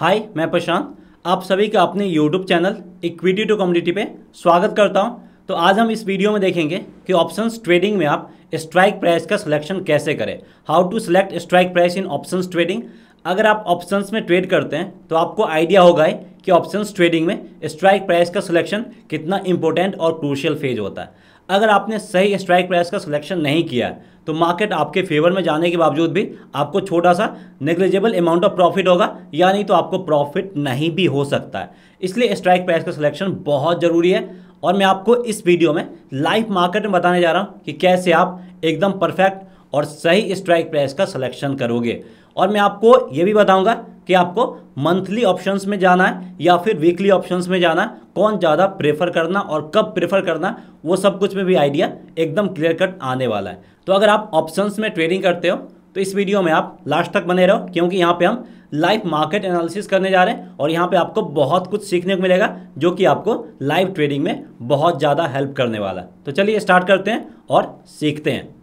हाय, मैं प्रशांत। आप सभी का अपने YouTube channel equity to community पे स्वागत करता हूँ। तो आज हम इस वीडियो में देखेंगे कि ऑप्शंस ट्रेडिंग में आप स्ट्राइक प्राइस का सिलेक्शन कैसे करें। How to select strike price in options trading अगर आप ऑप्शंस में ट्रेड करते हैं तो आपको आइडिया होगा कि ऑप्शंस ट्रेडिंग में स्ट्राइक प्राइस का सिलेक्शन कितना इंपॉर्टेंट और क्रूशियल फ़ेज़ होता है। अगर आपने सही स्ट्राइक प्राइस का सिलेक्शन नहीं किया तो मार्केट आपके फेवर में जाने के बावजूद भी आपको छोटा सा नेग्लिजिबल अमाउंट ऑफ़ प्रॉफिट होगा या नहीं तो आपको प्रॉफिट नहीं भी हो सकता है। इसलिए स्ट्राइक प्राइस का सिलेक्शन बहुत ज़रूरी है। और मैं आपको इस वीडियो में लाइव मार्केट में बताने जा रहा हूँ कि कैसे आप एकदम परफेक्ट और सही स्ट्राइक प्राइस का सिलेक्शन करोगे। और मैं आपको ये भी बताऊँगा कि आपको मंथली ऑप्शंस में जाना है या फिर वीकली ऑप्शंस में जाना है, कौन ज़्यादा प्रेफर करना और कब प्रेफर करना, वो सब कुछ में भी आइडिया एकदम क्लियर कट आने वाला है। तो अगर आप ऑप्शंस में ट्रेडिंग करते हो तो इस वीडियो में आप लास्ट तक बने रहो, क्योंकि यहाँ पे हम लाइव मार्केट एनालिसिस करने जा रहे हैं और यहाँ पे आपको बहुत कुछ सीखने को मिलेगा, जो कि आपको लाइव ट्रेडिंग में बहुत ज़्यादा हेल्प करने वाला है। तो चलिए स्टार्ट करते हैं और सीखते हैं।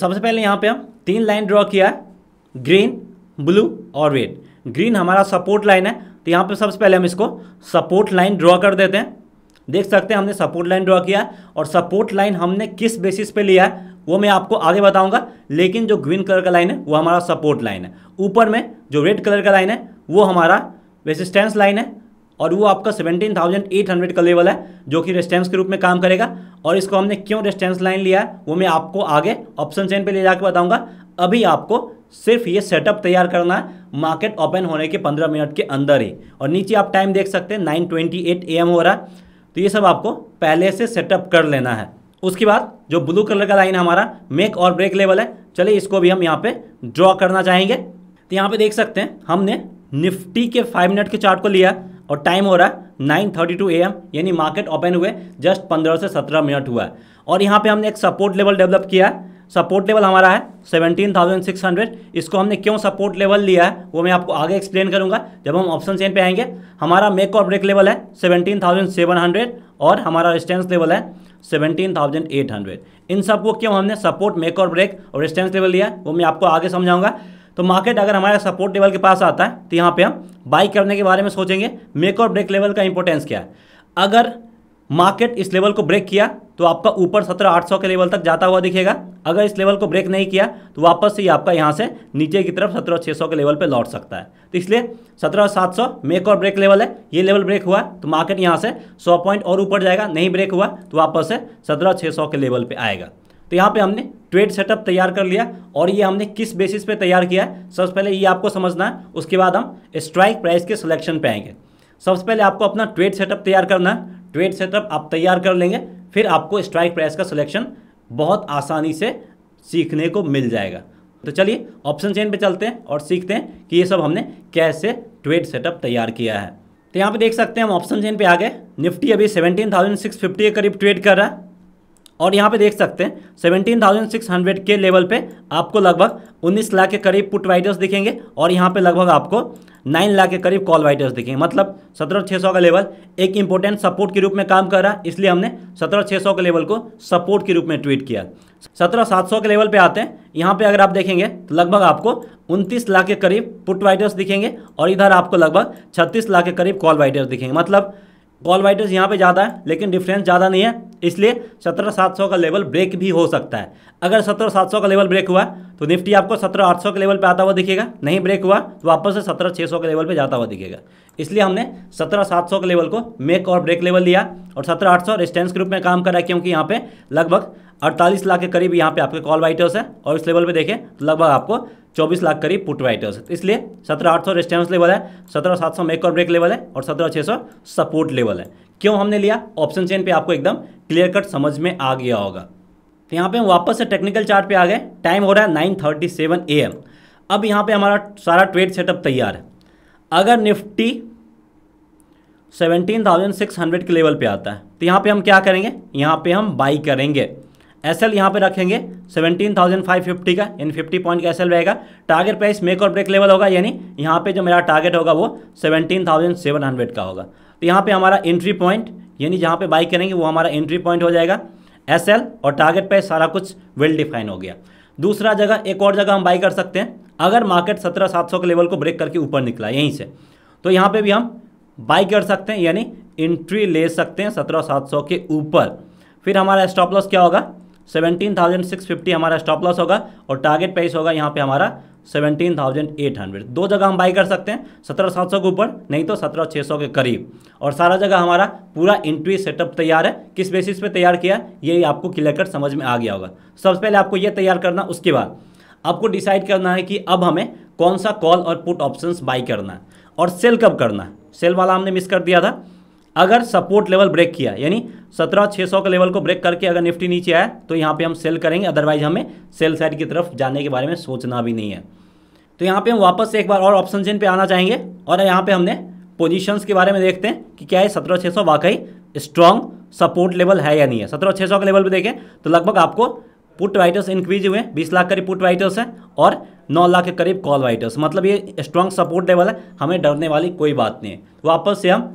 सबसे पहले यहाँ पे हम तीन लाइन ड्रॉ किया है, ग्रीन, ब्लू और रेड। ग्रीन हमारा सपोर्ट लाइन है तो यहाँ पे सबसे पहले हम इसको सपोर्ट लाइन ड्रॉ कर देते हैं। देख सकते हैं हमने सपोर्ट लाइन ड्रॉ किया है, और सपोर्ट लाइन हमने किस बेसिस पे लिया है, वो मैं आपको आगे बताऊँगा, लेकिन जो ग्रीन कलर का लाइन है, वो हमारा सपोर्ट लाइन है। ऊपर में जो रेड कलर का लाइन है, वो हमारा रेसिस्टेंस लाइन है और वो आपका 17,800 का लेवल है जो कि रेस्टेंस के रूप में काम करेगा। और इसको हमने क्यों रेस्टेंस लाइन लिया है वो मैं आपको आगे ऑप्शन चेन पे ले जाकर बताऊँगा। अभी आपको सिर्फ़ ये सेटअप तैयार करना है मार्केट ओपन होने के 15 मिनट के अंदर ही। और नीचे आप टाइम देख सकते हैं नाइन ट्वेंटी हो रहा है। तो ये सब आपको पहले से सेटअप कर लेना है। उसके बाद जो ब्लू कलर का लाइन हमारा मेक और ब्रेक लेवल है। चलिए इसको भी हम यहाँ पे ड्रॉ करना चाहेंगे। तो यहाँ पे देख सकते हैं हमने निफ्टी के फाइव मिनट के चार्ट को लिया। और टाइम हो रहा है nine thirty two A M यानी मार्केट ओपन हुए जस्ट पंद्रह से सत्रह मिनट हुआ है। और यहाँ पे हमने एक सपोर्ट लेवल डेवलप किया है। सपोर्ट लेवल हमारा है सेवनटीन थाउज़ेंड सिक्स हंड्रेड इसको हमने क्यों सपोर्ट लेवल लिया है, वो मैं आपको आगे एक्सप्लेन करूँगा। जब हम ऑप्शन चेन पे आएँगे, हमारा मेक और ब्रेक लेवल है सेवनटीन थाउज़ेंड सेवन हंड्रेड और हमारा रेजिस्टेंस लेवल है सेवनटीन थाउज़ेंड एट हंड्रेड इन सबको क्यों हमने सपोर्ट मेक और ब्रेक और रेजिस्टेंस लेवल लिया, वो मैं आपको आगे समझाऊँगा। तो मार्केट अगर हमारे सपोर्ट लेवल के पास आता है तो यहाँ पे हम बाई करने के बारे में सोचेंगे मेक और ब्रेक लेवल का इंपॉर्टेंस क्या है। अगर मार्केट इस लेवल को ब्रेक किया तो आपका ऊपर सत्रह आठ सौ के लेवल तक जाता हुआ दिखेगा। अगर इस लेवल को ब्रेक नहीं किया तो वापस से आपका यहाँ से नीचे की तरफ़ सत्रह छः सौ के लेवल पे लौट सकता है। तो इसलिए सत्रह सात सौ मेक और ब्रेक लेवल है। ये लेवल ब्रेक हुआ तो मार्केट यहाँ से सौ पॉइंट और ऊपर जाएगा, नहीं ब्रेक हुआ तो वापस से सत्रह छः सौ के लेवल पर आएगा। तो यहाँ पे हमने ट्रेड सेटअप तैयार कर लिया और ये हमने किस बेसिस पे तैयार किया है? सबसे पहले ये आपको समझना है, उसके बाद हम स्ट्राइक प्राइस के सिलेक्शन पे आएँगे। सबसे पहले आपको अपना ट्रेड सेटअप तैयार करना है। ट्रेड सेटअप आप तैयार कर लेंगे, फिर आपको स्ट्राइक प्राइस का सिलेक्शन बहुत आसानी से सीखने को मिल जाएगा। तो चलिए ऑप्शन चेन पे चलते हैं और सीखते हैं कि ये सब हमने कैसे ट्रेड सेटअप तैयार किया है। तो यहाँ पे देख सकते हैं हम ऑप्शन चेन पे आ गए। निफ्टी अभी सेवनटीन थाउज़ेंड सिक्स फिफ्टी के करीब ट्रेड कर रहा है। और यहाँ पे देख सकते हैं 17,600 के लेवल पे आपको लगभग 19 लाख के करीब पुट वाइटर्स दिखेंगे और यहाँ पे लगभग आपको 9 लाख के करीब कॉल वाइटर्स दिखेंगे। मतलब 17,600 का लेवल एक इंपॉर्टेंट सपोर्ट के रूप में काम कर रहा है इसलिए हमने 17,600 के लेवल को सपोर्ट के रूप में ट्वीट किया। सत्रह सात सौ के लेवल पे आते हैं यहाँ पे अगर आप देखेंगे तो लगभग आपको उनतीस लाख के करीब पुट वाइटर्स दिखेंगे और इधर आपको लगभग छत्तीस लाख के करीब कॉल वाइटर्स दिखेंगे। मतलब कॉल वाइटर्स यहाँ पे ज़्यादा है, लेकिन डिफरेंस ज़्यादा नहीं है, इसलिए सत्रह सात सौ का लेवल ब्रेक भी हो सकता है। अगर सत्रह सात सौ का लेवल ब्रेक हुआ तो निफ्टी आपको सत्रह आठ सौ के लेवल पे आता हुआ दिखेगा, नहीं ब्रेक हुआ तो वापस से सत्रह छः सौ के लेवल पे जाता हुआ दिखेगा। इसलिए हमने सत्रह सात सौ के लेवल को मेक और ब्रेक लेवल लिया और सत्रह आठ सौ रेस्टेंस के रूप में काम कर रहा क्योंकि यहाँ पे लगभग अड़तालीस लाख के करीब यहाँ पे आपके कॉल वाइटर्स है और इस लेवल पे देखें तो लगभग आपको चौबीस लाख करीब पुट राइटर्स है। इसलिए सत्रह आठ सौ रेस्टेंस लेवल है, सत्रह सात सौ मेक और ब्रेक लेवल है और सत्रह छः सौ सपोर्ट लेवल है। क्यों हमने लिया? ऑप्शन चेन पे आपको एकदम क्लियर कट समझ में आ गया होगा। तो यहाँ पे हम वापस से टेक्निकल चार्ट पे आ गए। टाइम हो रहा है nine thirty seven A M अब यहाँ पे हमारा सारा ट्रेड सेटअप तैयार है। अगर Nifty seventeen thousand six hundred के लेवल पे आता है। तो यहाँ पे हम क्या करेंगे? यहाँ पे हम बाई करेंगे। एस एल यहाँ पर रखेंगे 17,550 का। यानी 50 पॉइंट का एस एल रहेगा। टारगेट प्राइस मेक और ब्रेक लेवल होगा यानी यहाँ पे जो मेरा टारगेट होगा वो 17,700 का होगा। तो यहाँ पे हमारा एंट्री पॉइंट यानी जहाँ पे बाई करेंगे वो हमारा एंट्री पॉइंट हो जाएगा। एस एल और टारगेट प्राइस सारा कुछ वेल डिफाइन हो गया। दूसरा जगह एक और जगह हम बाई कर सकते हैं। अगर मार्केट सत्रह सात सौ के लेवल को ब्रेक करके ऊपर निकला यहीं से। तो यहाँ पर भी हम बाई कर सकते हैं, यानी एंट्री ले सकते हैं सत्रह सात सौ के ऊपर। फिर हमारा स्टॉप लॉस क्या होगा? सेवनटीन थाउज़ेंड सिक्स फिफ्टी हमारा स्टॉप लॉस होगा और टारगेट प्राइस होगा यहाँ पे हमारा सेवनटीन थाउज़ेंड एट हंड्रेड। दो जगह हम बाई कर सकते हैं, सत्रह सात सौ के ऊपर, नहीं तो सत्रह छः सौ के करीब। और सारा जगह हमारा पूरा इंट्री सेटअप तैयार है। किस बेसिस पे तैयार किया? ये आपको क्लियर कट समझ में आ गया होगा। सबसे पहले आपको ये तैयार करना, उसके बाद आपको डिसाइड करना है कि अब हमें कौन सा कॉल और पुट ऑप्शंस बाई करना है। और सेल कब करना है? सेल वाला हमने मिस कर दिया था। अगर सपोर्ट लेवल ब्रेक किया, यानी सत्रह छः सौ के लेवल को ब्रेक करके अगर निफ्टी नीचे आया तो यहाँ पे हम सेल करेंगे। अदरवाइज़ हमें सेल साइड की तरफ़ जाने के बारे में सोचना भी नहीं है। तो यहाँ पे हम वापस एक बार और ऑप्शन चेन पे आना चाहेंगे और यहाँ पे हमने पोजीशंस के बारे में देखते हैं कि क्या है सत्रह छः सौ वाकई स्ट्रॉन्ग सपोर्ट लेवल है या नहीं है। सत्रह छः सौ के लेवल पर देखें तो लगभग आपको पुट वाइटर्स इंक्रीज हुए बीस लाख करीब पुट वाइटर्स हैं और नौ लाख के करीब कॉल राइटर्स मतलब ये स्ट्रॉन्ग सपोर्ट लेवल है, हमें डरने वाली कोई बात नहीं है। वापस से हम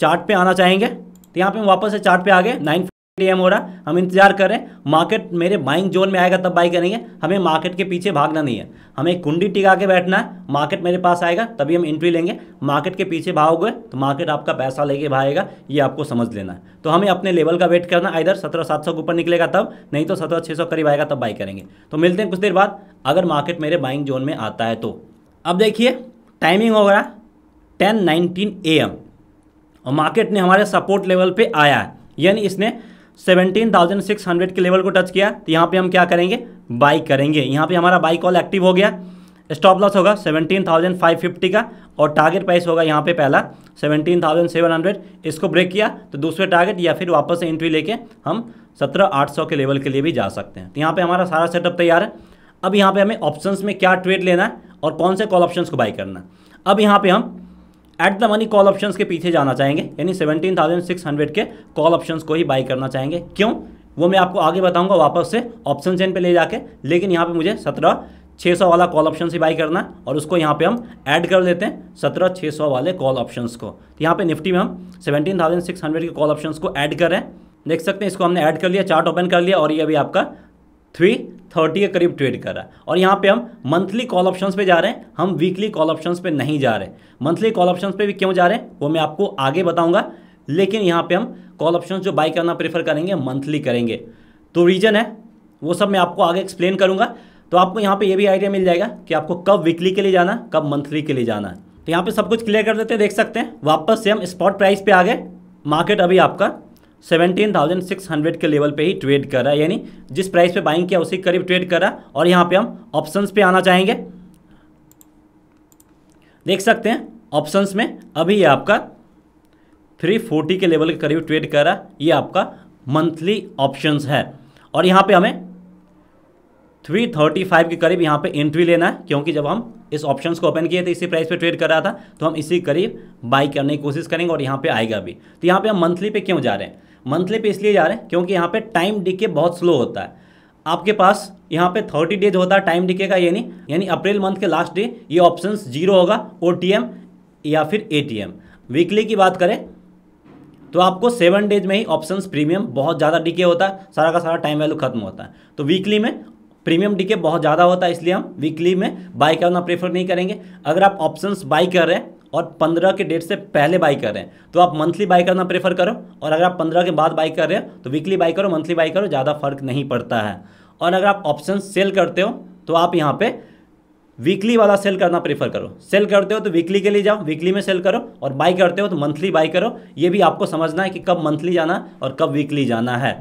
चार्ट पे आना चाहेंगे तो यहाँ पे हम वापस से चार्ट पे आ गए नाइन एम हो रहा हम इंतज़ार कर रहे हैं मार्केट मेरे बाइंग जोन में आएगा तब बाई करेंगे, हमें मार्केट के पीछे भागना नहीं है। हमें कुंडी टिका के बैठना है मार्केट मेरे पास आएगा, तभी हम एंट्री लेंगे मार्केट के पीछे भागोगे तो मार्केट आपका पैसा लेके भागेगा, ये आपको समझ लेना है। तो हमें अपने लेवल का वेट करना, इधर सत्रह सात सौ के ऊपर निकलेगा तब, नहीं तो सत्रह छः सौ करीब आएगा तब बाई करेंगे। तो मिलते हैं कुछ देर बाद, अगर मार्केट मेरे बाइंग जोन में आता है तो। अब देखिए टाइमिंग होगा टेन नाइनटीन ए एम और मार्केट ने हमारे सपोर्ट लेवल पर आया है, यानी इसने 17,600 के लेवल को टच किया तो यहाँ पे हम क्या करेंगे? बाई करेंगे। यहाँ पे हमारा बाई कॉल एक्टिव हो गया। स्टॉप लॉस होगा 17,550 का और टारगेट प्राइस होगा यहाँ पे पहला 17,700 इसको ब्रेक किया तो दूसरे टारगेट या फिर वापस से एंट्री लेके हम 17,800 के लेवल के लिए भी जा सकते हैं। तो यहाँ पे हमारा सारा सेटअप तैयार है। अब यहाँ पे हमें ऑप्शंस में क्या ट्रेड लेना है और कौन से कॉल ऑप्शंस को बाई करना अब यहाँ पे हम at the money call options के पीछे जाना चाहेंगे, यानी सेवनटीन थाउज़ेंड सिक्स हंड्रेड के कॉल ऑप्शंस को ही बाई करना चाहेंगे। क्यों? वो मैं आपको आगे बताऊँगा वापस से ऑप्शन चेन पे ले जाके। लेकिन यहाँ पे मुझे सत्रह छः सौ वाला कॉल ऑप्शन ही बाई करना है, और उसको यहाँ पे हम ऐड कर देते हैं, सत्रह छः सौ वाले कॉल ऑप्शंस को। तो यहाँ पे निफ्टी में हम सेवनटीन थाउज़ेंड सिक्स हंड्रेड के कॉल ऑप्शंस को ऐड कर। देख सकते हैं, इसको हमने ऐड कर लिया चार्ट ओपन कर लिया, और ये अभी आपका थ्री, थर्टी के करीब ट्रेड कर रहा है। और यहाँ पे हम मंथली कॉल ऑप्शंस पे जा रहे हैं। हम वीकली कॉल ऑप्शंस पे नहीं जा रहे। मंथली कॉल ऑप्शंस पे भी क्यों जा रहे हैं? वो मैं आपको आगे बताऊँगा। लेकिन यहाँ पे हम कॉल ऑप्शंस जो बाई करना प्रेफर करेंगे मंथली करेंगे। तो रीजन है। वो सब मैं आपको आगे एक्सप्लेन करूँगा। तो आपको यहाँ पे ये भी आइडिया मिल जाएगा कि आपको कब वीकली के लिए जाना कब मंथली के लिए जाना है। तो यहाँ पे सब कुछ क्लियर कर देते हैं, देख सकते हैं। वापस से हम स्पॉट प्राइस पे आ गए। मार्केट अभी आपका सेवनटीन थाउज़ेंड सिक्स हंड्रेड के लेवल पे ही ट्रेड कर रहा है। यानी जिस प्राइस पे बाइंग किया, उसी करीब ट्रेड कर रहा है। और यहाँ पे हम ऑप्शंस पे आना चाहेंगे। देख सकते हैं ऑप्शंस में अभी ये आपका 340 के लेवल के करीब ट्रेड कर रहा है। ये आपका मंथली ऑप्शंस है। और यहाँ पे हमें 335 के करीब यहाँ पे एंट्री लेना है, क्योंकि जब हम इस ऑप्शन को ओपन किए थे, इसी प्राइस पे ट्रेड कर रहा था तो हम इसी करीब बाई करने की कोशिश करेंगे और यहाँ पे आएगा भी। तो यहाँ पे हम मंथली पे क्यों जा रहे हैं? मंथली पे इसलिए जा रहे हैं क्योंकि यहाँ पे टाइम डिके बहुत स्लो होता है। आपके पास यहाँ पे थर्टी डेज़ होता है टाइम डिके का यानी यानी अप्रैल मंथ के लास्ट डे ये ऑप्शन ज़ीरो होगा ओ या फिर एटीएम वीकली की बात करें तो आपको सेवन डेज़ में ही ऑप्शंस प्रीमियम बहुत ज़्यादा डिके होता है, सारा का सारा टाइम वैल्यू खत्म होता है। तो वीकली में प्रीमियम डीके बहुत ज़्यादा होता है, इसलिए हम वीकली में बाई करना प्रेफर नहीं करेंगे। अगर आप ऑप्शंस बाई कर रहे हैं और पंद्रह के डेट से पहले बाई कर रहे हैं। तो आप मंथली बाई करना प्रेफर करो और अगर आप पंद्रह के बाद बाई कर रहे हो तो वीकली बाई करो मंथली बाई करो, ज़्यादा फ़र्क नहीं पड़ता है। और अगर आप ऑप्शन सेल करते हो तो आप यहाँ पे वीकली वाला सेल करना प्रेफर करो। सेल करते हो तो वीकली के लिए जाओ वीकली में सेल करो और बाई करते हो तो मंथली बाई करो। ये भी आपको समझना है कि कब मंथली जाना और कब वीकली जाना है।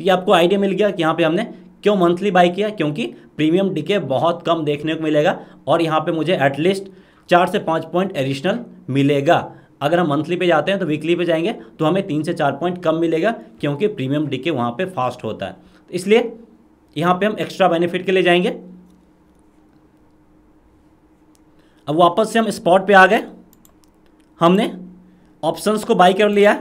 तो ये आपको आइडिया मिल गया कि यहाँ पे हमने क्यों मंथली बाई किया? क्योंकि प्रीमियम डिके बहुत कम देखने को मिलेगा और यहाँ पे मुझे एटलीस्ट चार से पाँच पॉइंट एडिशनल मिलेगा। अगर हम मंथली पे जाते हैं तो वीकली पे जाएँगे तो हमें तीन से चार पॉइंट कम मिलेगा, क्योंकि प्रीमियम डिके वहाँ पे फास्ट होता है। इसलिए यहाँ पे हम एक्स्ट्रा बेनिफिट के लिए जाएँगे। अब वापस से हम स्पॉट पे आ गए। हमने ऑप्शंस को बाई कर लिया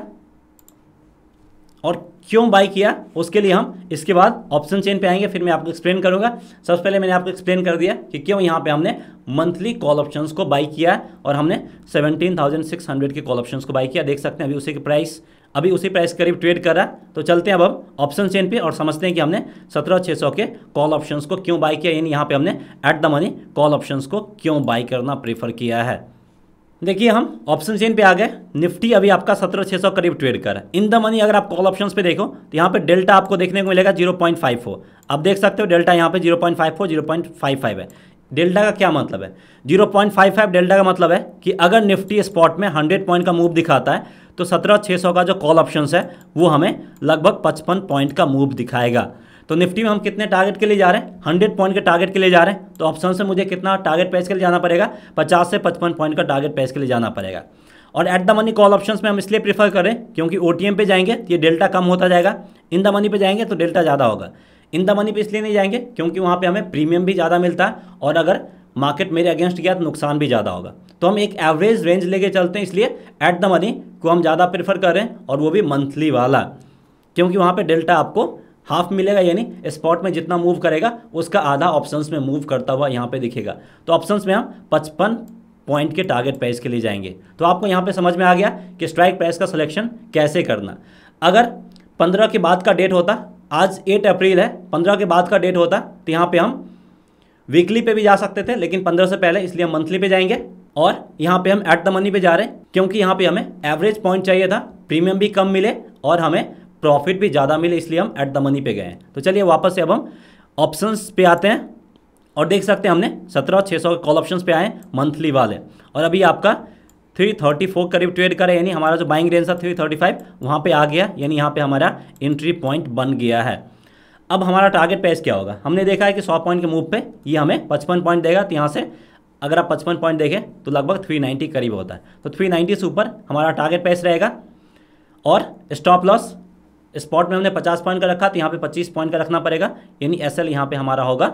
और क्यों बाई किया उसके लिए हम इसके बाद ऑप्शन चेन पे आएँगे फिर मैं आपको एक्सप्लेन करूँगा। सबसे पहले मैंने आपको एक्सप्लेन कर दिया कि क्यों यहाँ पे हमने मंथली कॉल ऑप्शंस को बाई किया और हमने 17,600 के कॉल ऑप्शंस को बाई किया। देख सकते हैं अभी उसी की प्राइस अभी उसी प्राइस करीब ट्रेड कर रहा है। तो चलते हैं अब ऑप्शन चेन पे और समझते हैं कि हमने सत्रह छः सौ के कॉल ऑप्शंस को क्यों बाई किया। यानी यहाँ पे हमने at the money call options को क्यों बाई करना प्रेफर किया है। देखिए हम ऑप्शन चेन पे आ गए। निफ्टी अभी आपका सत्रह छः सौ करीब ट्रेड कर इन द मनी अगर आप कॉल ऑप्शंस पे देखो तो यहाँ पे डेल्टा आपको देखने को मिलेगा ज़ीरो पॉइंट फाइव फोर अब देख सकते हो डेल्टा यहाँ पे zero point five four zero point five five है। डेल्टा का क्या मतलब है? Zero point five five delta का मतलब है कि अगर निफ्टी स्पॉट में हंड्रेड पॉइंट का मूव दिखाता है तो सत्रह छः सौ का जो कॉल ऑप्शन है, वो हमें लगभग पचपन पॉइंट का मूव दिखाएगा। तो निफ्टी में हम कितने टारगेट के लिए जा रहे हैं? हंड्रेड पॉइंट के टारगेट के लिए जा रहे हैं। तो ऑप्शन से मुझे कितना टारगेट प्राइस के लिए जाना पड़ेगा? पचास से पचपन पॉइंट का टारगेट प्राइस के लिए जाना पड़ेगा। और at the money call options में हम इसलिए प्रीफर करें क्योंकि ओटीएम पे जाएँगे तो ये डेल्टा कम होता जाएगा। इन द मनी पे जाएँगे तो डेल्टा ज़्यादा होगा। इन द मनी पे इसलिए नहीं जाएँगे क्योंकि वहाँ पे हमें प्रीमियम भी ज़्यादा मिलता है और अगर मार्केट मेरे अगेंस्ट गया तो नुकसान भी ज़्यादा होगा। तो हम एक एवरेज रेंज लेके चलते हैं, इसलिए एट द मनी को हम ज़्यादा प्रेफर करें और वो भी मंथली वाला। क्योंकि वहाँ पे डेल्टा आपको हाफ़ मिलेगा यानी स्पॉट में जितना मूव करेगा, उसका आधा ऑप्शंस में मूव करता हुआ यहाँ पे दिखेगा। तो ऑप्शंस में हम पचपन पॉइंट के टारगेट प्राइस के लिए जाएँगे। तो आपको यहाँ पे समझ में आ गया कि स्ट्राइक प्राइस का सिलेक्शन कैसे करना। अगर पंद्रह के बाद का डेट होता, आज एट अप्रैल है, पंद्रह के बाद का डेट होता तो यहाँ पे हम वीकली पे भी जा सकते थे, लेकिन पंद्रह से पहले, इसलिए हम मंथली पे जाएँगे। और यहाँ पे हम एट द मनी पे जा रहे हैं, क्योंकि यहाँ पे हमें एवरेज पॉइंट चाहिए था प्रीमियम भी कम मिले और हमें प्रॉफिट भी ज़्यादा मिले, इसलिए हम एट द मनी पे गए हैं। तो चलिए वापस से अब हम ऑप्शंस पे आते हैं और देख सकते हैं हमने सत्रह छः सौ कॉल ऑप्शन पे आए मंथली वाले। और अभी आपका थ्री थर्टी फोर करीब ट्रेड करें, यानी हमारा जो बाइंग रेंज था थ्री थर्टी फाइव वहाँ पर आ गया, यानी यहाँ पर हमारा एंट्री पॉइंट बन गया है। अब हमारा टारगेट प्राइस क्या होगा? हमने देखा है कि सौ पॉइंट के मूव पे ये हमें पचपन पॉइंट देगा तो यहाँ से अगर आप पचपन पॉइंट देखें तो लगभग थ्री नाइन्टी करीब होता है। तो थ्री नाइन्टी से ऊपर हमारा टारगेट प्राइस रहेगा और स्टॉप लॉस स्पॉट में हमने पचास पॉइंट का रखा तो यहाँ पे पच्चीस पॉइंट का रखना पड़ेगा। यानी एस एल यहाँ पर हमारा होगा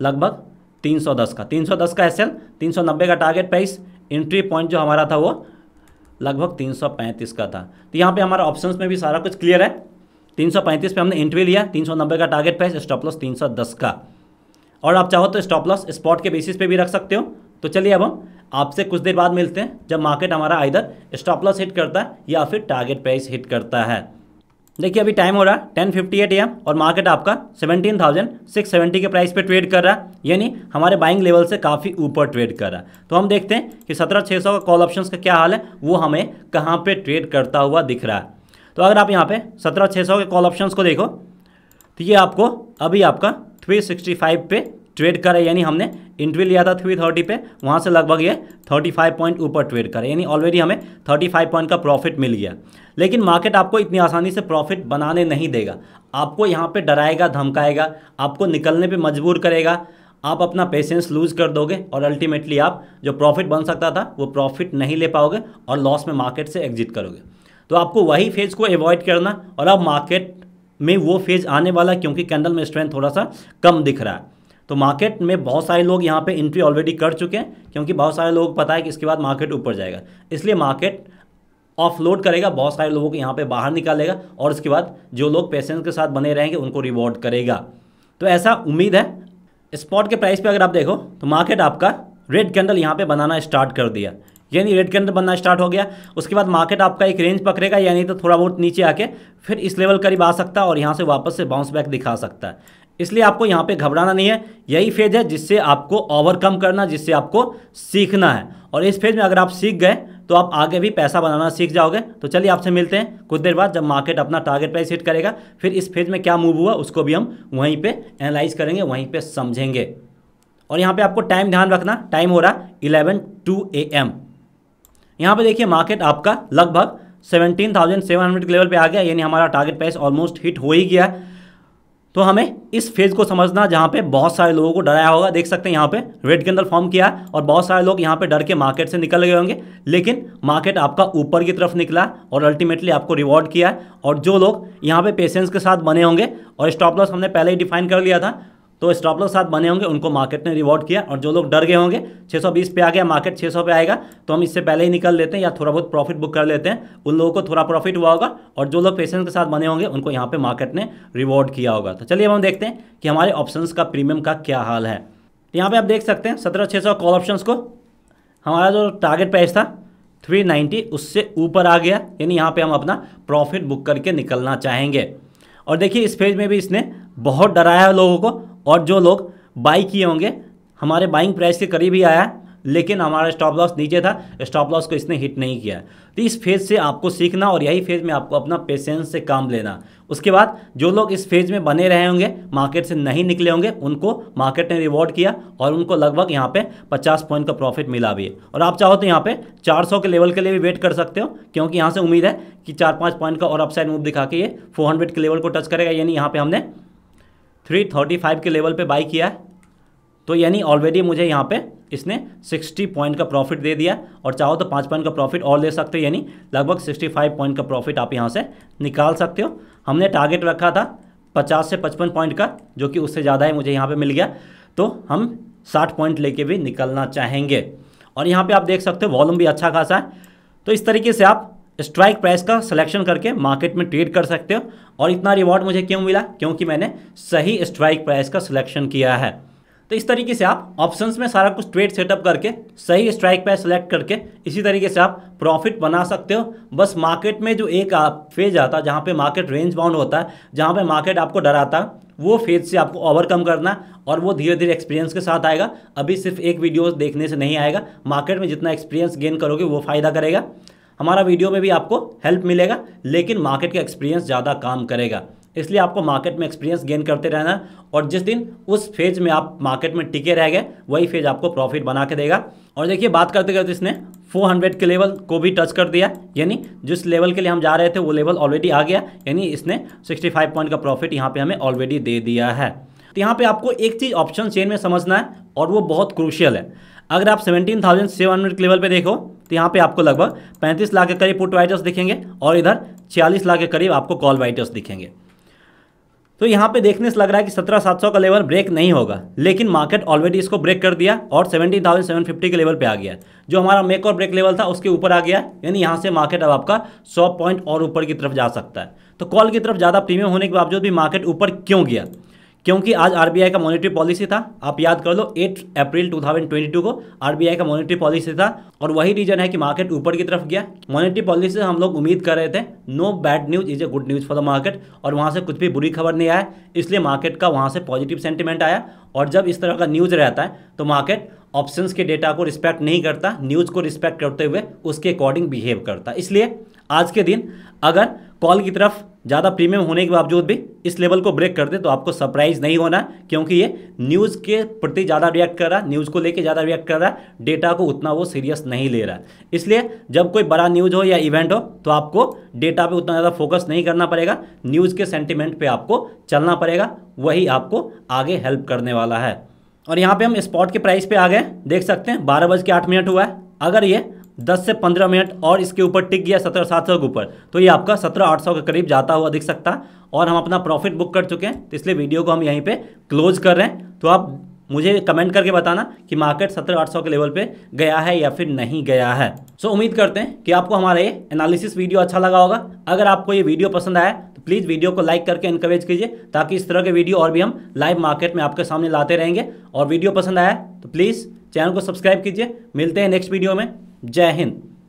लगभग तीन सौ दस का। तीन सौ दस का एस एल तीन सौ नब्बे का टारगेट प्राइस एंट्री पॉइंट जो हमारा था वो लगभग तीन सौ पैंतीस का था। तो यहाँ पे हमारा ऑप्शंस में भी सारा कुछ क्लियर है। 335 पे हमने एंट्री लिया 390 का टारगेट प्राइस स्टॉप लॉस 310 का। और आप चाहो तो स्टॉप लॉस स्पॉट के बेसिस पे भी रख सकते हो। तो चलिए अब हम आपसे कुछ देर बाद मिलते हैं, जब मार्केट हमारा इधर स्टॉप लॉस हिट करता है या फिर टारगेट प्राइस हिट करता है। देखिए, अभी टाइम हो रहा है टेन फिफ्टी एट एम और मार्केट आपका सेवनटीन थाउज़ेंड सिक्स सेवेंटी के प्राइस पे ट्रेड कर रहा है। यानी हमारे बाइंग लेवल से काफ़ी ऊपर ट्रेड कर रहा है। तो हम देखते हैं कि सत्रह छः सौ का कॉल ऑप्शंस का क्या हाल है, वो हमें कहाँ पे ट्रेड करता हुआ दिख रहा है। तो अगर आप यहाँ पे सत्रह छः सौ के कॉल ऑप्शंस को देखो तो ये आपको, अभी आपका थ्री सिक्सटी फाइव पे ट्रेड करे, यानी हमने इंट्री लिया था थ्री थर्टी पे, वहाँ से लगभग ये थर्टी फाइव पॉइंट ऊपर ट्रेड करे, यानी ऑलरेडी हमें थर्टी फाइव पॉइंट का प्रॉफिट मिल गया। लेकिन मार्केट आपको इतनी आसानी से प्रॉफिट बनाने नहीं देगा। आपको यहाँ पे डराएगा, धमकाएगा, आपको निकलने पे मजबूर करेगा, आप अपना पेशेंस लूज कर दोगे और अल्टीमेटली आप जो प्रॉफिट बन सकता था, वो प्रॉफिट नहीं ले पाओगे और लॉस में मार्केट से एग्जिट करोगे। तो आपको वही फ़ेज़ को अवॉइड करना और अब मार्केट में वो फ़ेज़ आने वाला, क्योंकि कैंडल में स्ट्रेंथ थोड़ा सा कम दिख रहा है। तो मार्केट में बहुत सारे लोग यहाँ पे एंट्री ऑलरेडी कर चुके हैं, क्योंकि बहुत सारे लोग पता है कि इसके बाद मार्केट ऊपर जाएगा। इसलिए मार्केट ऑफलोड करेगा, बहुत सारे लोगों को यहाँ पे बाहर निकालेगा और उसके बाद जो लोग पेशेंस के साथ बने रहेंगे, उनको रिवॉर्ड करेगा। तो ऐसा उम्मीद है। स्पॉट के प्राइस पे अगर आप देखो तो मार्केट आपका रेड कैंडल यहाँ पे बनाना स्टार्ट कर दिया। यानी रेड कैंडल बनना स्टार्ट हो गया। उसके बाद मार्केट आपका एक रेंज पकड़ेगा, यानी तो थोड़ा बहुत नीचे आके फिर इस लेवल करीब आ सकता है और यहाँ से वापस से बाउंस बैक दिखा सकता है। इसलिए आपको यहाँ पे घबराना नहीं है। यही फ़ेज़ है जिससे आपको ओवरकम करना जिससे आपको सीखना है। और इस फ़ेज़ में अगर आप सीख गए तो आप आगे भी पैसा बनाना सीख जाओगे। तो चलिए आपसे मिलते हैं कुछ देर बाद जब मार्केट अपना टारगेट प्राइस हिट करेगा। फिर इस फ़ेज़ में क्या मूव हुआ उसको भी हम वहीं पे एनालाइज करेंगे वहीं पे समझेंगे। और यहाँ पे आपको टाइम ध्यान रखना टाइम हो रहा है इलेवन टू ए एम यहाँ पर देखिए मार्केट आपका लगभग 17,700 के लेवल पे आ गया। यानी हमारा टारगेट प्राइस ऑलमोस्ट हिट हो ही गया। तो हमें इस फ़ेज़ को समझना जहाँ पे बहुत सारे लोगों को डराया होगा। देख सकते हैं यहाँ पे रेड कैंडल फॉर्म किया है और बहुत सारे लोग यहाँ पे डर के मार्केट से निकल गए होंगे। लेकिन मार्केट आपका ऊपर की तरफ़ निकला और अल्टीमेटली आपको रिवॉर्ड किया है। और जो लोग यहाँ पे पेशेंस के साथ बने होंगे और स्टॉप लॉस हमने पहले ही डिफाइन कर लिया था तो स्टॉप लॉस साथ बने होंगे, उनको मार्केट ने रिवॉर्ड किया और जो लोग डर गए होंगे 620 पे आ गया मार्केट 600 पे आएगा तो हम इससे पहले ही निकल लेते हैं या थोड़ा बहुत प्रॉफिट बुक कर लेते हैं। उन लोगों को थोड़ा प्रॉफिट हुआ होगा और जो लोग पेशेंस के साथ बने होंगे, उनको यहाँ पर मार्केट ने रिवॉर्ड किया होगा। तो चलिए अब हम देखते हैं कि हमारे ऑप्शन का प्रीमियम का क्या हाल है। यहाँ पर आप देख सकते हैं, सत्रह कॉल ऑप्शन को, हमारा जो टारगेट प्राइस था 390 उससे ऊपर आ गया, यानी यहाँ पे हम अपना प्रॉफिट बुक करके निकलना चाहेंगे। और देखिए, इस फ़ेज़ में भी इसने बहुत डराया है लोगों को और जो लोग बाई किए होंगे, हमारे बाइंग प्राइस के करीब ही आया, लेकिन हमारा स्टॉप लॉस नीचे था स्टॉप लॉस को इसने हिट नहीं किया। तो इस फ़ेज़ से आपको सीखना और यही फ़ेज़ में आपको अपना पेशेंस से काम लेना। उसके बाद जो लोग इस फ़ेज़ में बने रहे होंगे मार्केट से नहीं निकले होंगे, उनको मार्केट ने रिवॉर्ड किया और उनको लगभग यहाँ पे 50 पॉइंट का प्रॉफिट मिला भी। और आप चाहो तो यहाँ पे 400 के लेवल के लिए भी वेट कर सकते हो, क्योंकि यहाँ से उम्मीद है कि चार पाँच पॉइंट का और अपसाइड मूव दिखा के ये फोर के लेवल को टच करेगा, यानी यहाँ पर हमने थ्री थर्टी फाइव के लेवल पर बाई किया है। तो यानी ऑलरेडी मुझे यहाँ पे इसने 60 पॉइंट का प्रॉफिट दे दिया और चाहो तो पाँच पॉइंट का प्रॉफिट और ले सकते हो। यानी लगभग 65 पॉइंट का प्रॉफिट आप यहाँ से निकाल सकते हो। हमने टारगेट रखा था 50 से 55 पॉइंट का, जो कि उससे ज़्यादा ही मुझे यहाँ पे मिल गया। तो हम 60 पॉइंट लेके भी निकलना चाहेंगे। और यहाँ पर आप देख सकते हो वॉल्यूम भी अच्छा खासा है। तो इस तरीके से आप स्ट्राइक प्राइस का सिलेक्शन करके मार्केट में ट्रेड कर सकते हो। और इतना रिवॉर्ड मुझे क्यों मिला? क्योंकि मैंने सही स्ट्राइक प्राइस का सिलेक्शन किया है। तो इस तरीके से आप ऑप्शंस में सारा कुछ ट्रेड सेटअप करके, सही स्ट्राइक प्राइस सेलेक्ट करके, इसी तरीके से आप प्रॉफिट बना सकते हो। बस मार्केट में जो एक फ़ेज़ आता है, जहाँ पे मार्केट रेंज बाउंड होता है, जहाँ पे मार्केट आपको डराता है, वो फ़ेज़ से आपको ओवरकम करना और वो धीरे धीरे एक्सपीरियंस के साथ आएगा। अभी सिर्फ़ एक वीडियो देखने से नहीं आएगा। मार्केट में जितना एक्सपीरियंस गेन करोगे, वो फ़ायदा करेगा। हमारा वीडियो में भी आपको हेल्प मिलेगा, लेकिन मार्केट का एक्सपीरियंस ज़्यादा काम करेगा। इसलिए आपको मार्केट में एक्सपीरियंस गेन करते रहना और जिस दिन उस फ़ेज़ में आप मार्केट में टिके रह गए, वही फ़ेज़ आपको प्रॉफिट बना के देगा। और देखिए, बात करते करते इसने 400 के लेवल को भी टच कर दिया। यानी जिस लेवल के लिए हम जा रहे थे, वो लेवल ऑलरेडी आ गया। यानी इसने 65 पॉइंट का प्रॉफिट यहाँ पे हमें ऑलरेडी दे दिया है। तो यहाँ पे आपको एक चीज़ ऑप्शन चेन में समझना है और वो बहुत क्रूशियल है। अगर आप सेवनटीन थाउज़ेंड सेवन हंड्रेड के लेवल पे देखो तो यहाँ पे आपको लगभग पैंतीस लाख के करीब पुट वाइटर्स दिखेंगे और इधर छियालीस लाख के करीब आपको कॉल वाइटर्स दिखेंगे। तो यहाँ पे देखने से लग रहा है कि सत्रह सात सौ का लेवल ब्रेक नहीं होगा, लेकिन मार्केट ऑलरेडी इसको ब्रेक कर दिया और सेवेंटीन थाउज़ेंड सेवन फिफ्टी के लेवल पे आ गया। जो हमारा मेक और ब्रेक लेवल था, उसके ऊपर आ गया, यानी यहाँ से मार्केट अब आपका सौ पॉइंट और ऊपर की तरफ़ जा सकता है। तो कॉल की तरफ़ ज़्यादा प्रीमियम होने के बावजूद भी मार्केट ऊपर क्यों गया? क्योंकि आज आरबीआई का मॉनिटरी पॉलिसी था, आप याद कर लो 8 अप्रैल 2022 को आरबीआई का मॉनिटरी पॉलिसी था और वही रीजन है कि मार्केट ऊपर की तरफ़ गया। मॉनिटरी पॉलिसी से हम लोग उम्मीद कर रहे थे no bad news is a good news for the market और वहाँ से कुछ भी बुरी खबर नहीं आया, इसलिए मार्केट का वहाँ से पॉजिटिव सेंटिमेंट आया और जब इस तरह का न्यूज़ रहता है तो मार्केट ऑप्शन के डेटा को रिस्पेक्ट नहीं करता न्यूज़ को रिस्पेक्ट करते हुए उसके अकॉर्डिंग बिहेव करता। इसलिए आज के दिन अगर कॉल की तरफ़ ज़्यादा प्रीमियम होने के बावजूद भी इस लेवल को ब्रेक कर दे तो आपको सरप्राइज़ नहीं होना, क्योंकि ये न्यूज़ के प्रति ज़्यादा रिएक्ट कर रहा है न्यूज़ को लेके ज़्यादा रिएक्ट कर रहा है डेटा को उतना वो सीरियस नहीं ले रहा। है इसलिए जब कोई बड़ा न्यूज़ हो या इवेंट हो तो आपको डेटा पे उतना ज़्यादा फोकस नहीं करना पड़ेगा न्यूज़ के सेंटिमेंट पर आपको चलना पड़ेगा, वही आपको आगे हेल्प करने वाला है। और यहाँ पर हम स्पॉट के प्राइस पर आ गए देख सकते हैं, बारह बज के आठ मिनट हुआ है। अगर ये दस से पंद्रह मिनट और इसके ऊपर टिक गया सत्रह सात सौ के ऊपर। तो ये आपका सत्रह आठ सौ के करीब जाता हुआ दिख सकता और हम अपना प्रॉफिट बुक कर चुके हैं तो इसलिए वीडियो को हम यहीं पे क्लोज कर रहे हैं। तो आप मुझे कमेंट करके बताना कि मार्केट सत्रह आठ सौ के लेवल पे गया है या फिर नहीं गया है। सो so, उम्मीद करते हैं कि आपको हमारा ये एनालिसिस वीडियो अच्छा लगा होगा। अगर आपको ये वीडियो पसंद आया तो प्लीज़ वीडियो को लाइक करके इनकरेज कीजिए ताकि इस तरह के वीडियो और भी हम लाइव मार्केट में आपके सामने लाते रहेंगे। और वीडियो पसंद आया तो प्लीज़ चैनल को सब्सक्राइब कीजिए। मिलते हैं नेक्स्ट वीडियो में। जय हिंद।